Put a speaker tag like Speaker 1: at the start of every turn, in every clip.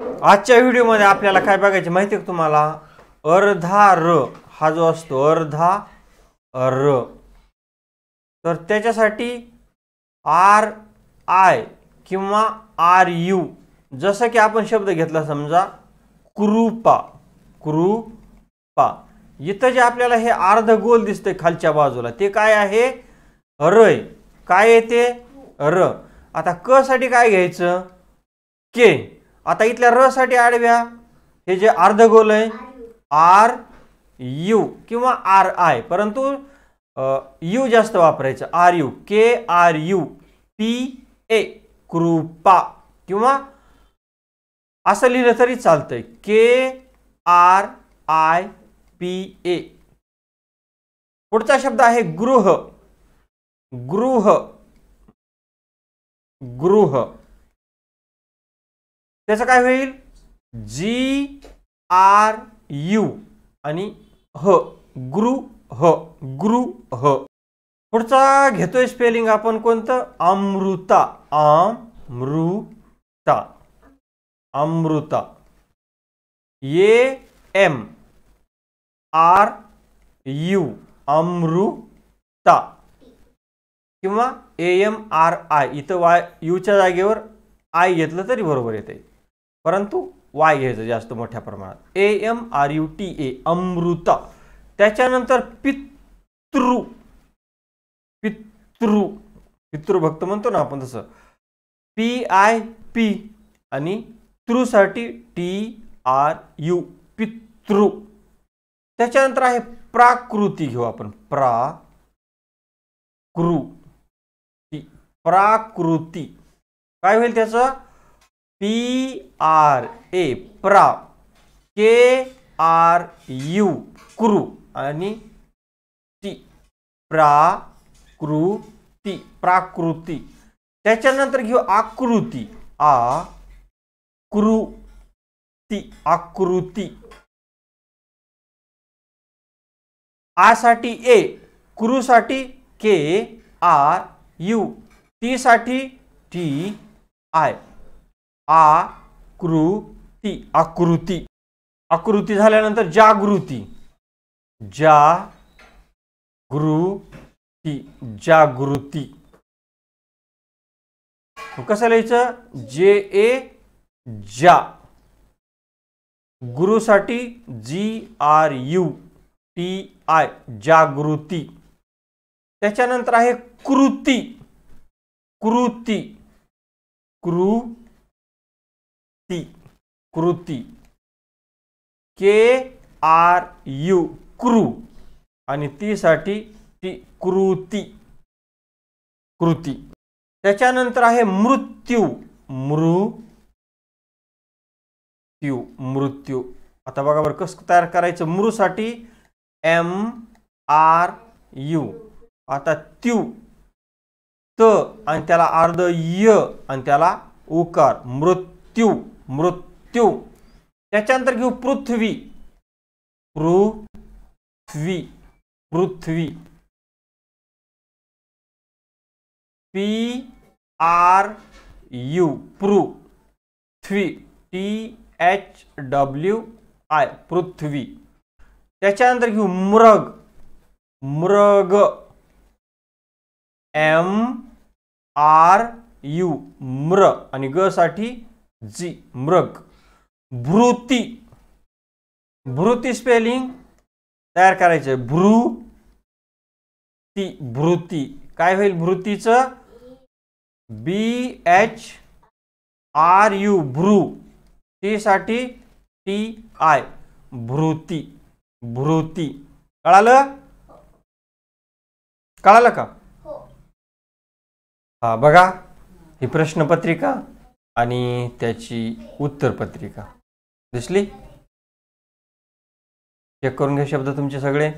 Speaker 1: आजच्या व्हिडिओमध्ये आपल्याला काय बघायचे माहिती आहे का तुम्हाला? अर्धा र. हा जो असतो अर्धा र. तर त्याच्यासाठी आर आय किंवा आर यू जसं की आपण शब्द घेतला समजा कृपा कृपा इथं जे आपल्याला हे अर्ध गोल दिसतंय खालच्या बाजूला ते काय आहे? रय काय येते र. आता क साठी काय घ्यायचं? के. आता इथल्या र साठी आडव्या. हे जे अर्धगोल आहे आर यू किंवा आर आय. परंतु यू जास्त वापरायचं. R U K R U P A कृपा. किंवा असं लिहिलं तरी चालतंय. K R I P A. पुढचा शब्द आहे गृह गृह. गृह. त्याचं काय होईल? जी आर यू आणि ह गृ ह गुरु ह पुढचा घेतोय स्पेलिंग आपण कोणतं? अमृता. अमृता. अमृता. ए एम आर यू अमृता. किंवा ए एम आर आय इथं वाय यूच्या जागेवर आय घेतलं तरी बरोबर येते परंतु वाय घ्यायचं जास्त मोठ्या प्रमाणात. A M R U T A Amruta. त्याच्यानंतर पितृ. पितृ. पितृभक्त म्हणतो ना आपण तसं. पी आय पी आणि तृसाठी टी आर यू पितृ. त्याच्यानंतर आहे प्राकृती घेऊ आपण. प्रा कृ. प्राकृती. काय होईल त्याचं? पी आर ए प्रा के आर यू क्रू आणि ती प्राकृती प्राकृती त्याच्यानंतर घेऊ आकृती. आ कृती आकृती. आसाठी ए क्रूसाठी के आर यू टी साठी टी आय आकृती. आकृती. आकृती झाल्यानंतर जागृती. जागृती. जागृती. कसं लिहायचं? जे ए जा. गुरुसाठी G R U T I जागृती. त्याच्यानंतर आहे कृती. कृती. ती कृती. के आर यू क्रू. आणि तीसाठी ती कृती. कृती. त्याच्यानंतर आहे मृत्यू. मृत्यू मृत्यू. आता बघा बरं कसं तयार करायचं? मृसाठी एम आर यू. आता त्यू. त आणि त्याला अर्ध य आणि त्याला उकार. मृत्यू. मृत्यू. त्याच्यानंतर घेऊ पृथ्वी. पृथ्वी. पृथ्वी. P R U. Prithvi. T H W I. पृथ्वी. त्याच्यानंतर घेऊ मृग. मृग. M R U. म्र आणि ग साठी जी मृग. भृती भृती स्पेलिंग तयार करायचे. भ्रू ती भृती काय होईल भृतीचं बी एच आर यू भ्रू. टी साठी टी आय भृती भृती कळालं? कळालं का? हा बघा. ही प्रश्नपत्रिका. आणि त्याची उत्तरपत्रिका. दिसली? चेक करून घ्या शब्द तुमचे सगळे.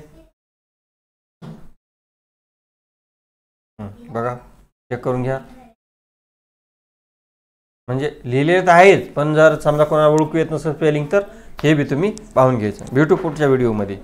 Speaker 1: बघा चेक करून घ्या. म्हणजे लिहिलेले तर आहेच पण जर समजा कोणाला ओळखू येत नसेल स्पेलिंग तर हे बी तुम्ही पाहून घ्यायचं. भेटू पुढच्या व्हिडिओमध्ये